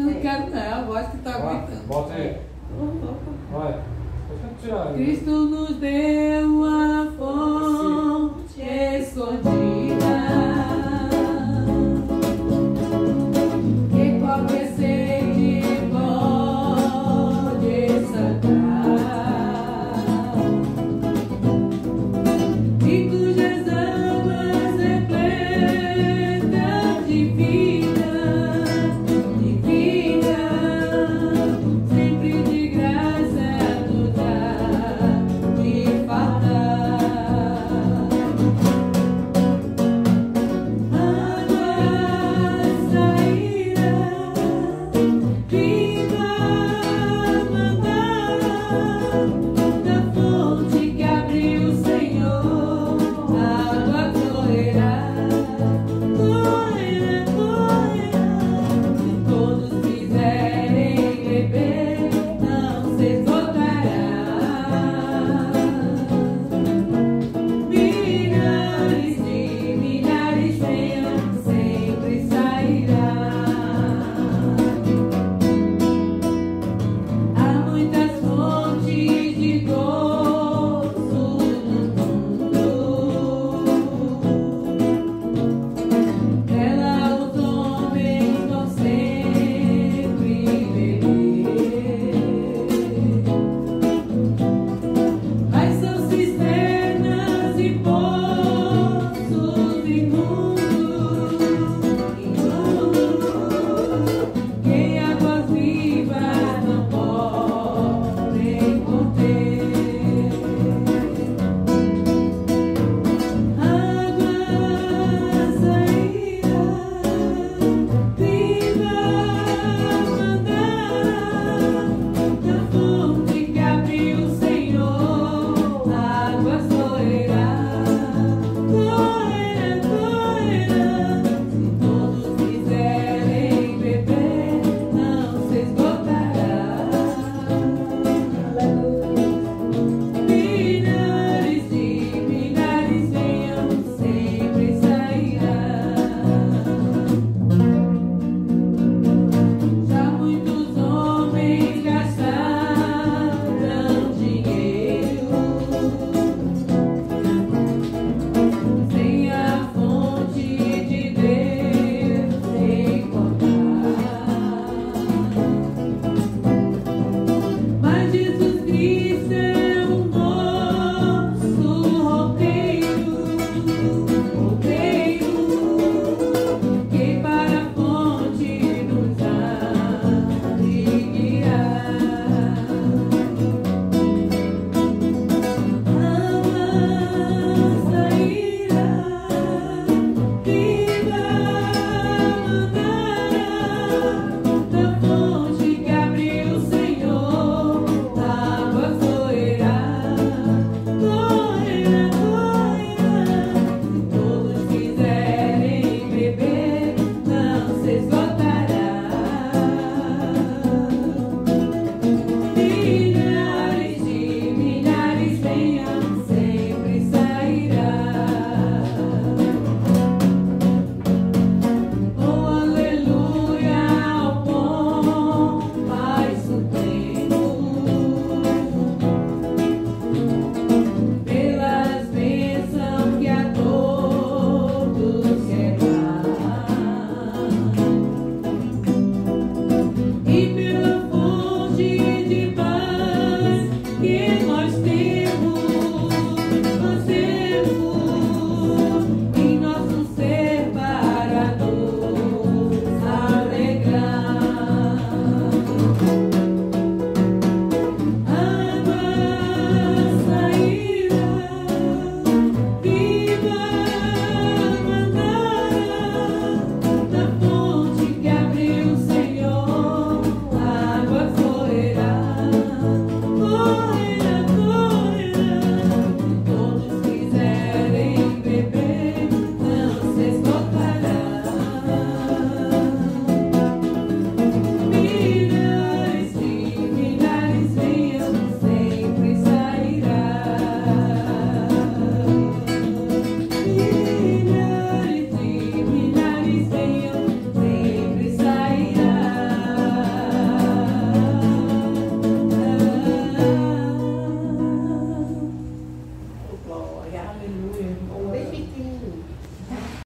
Não quero não, é eu gosto voz que está aguentando. gritando. Bota aí. Vai. Cristo nos deu a fonte escondida.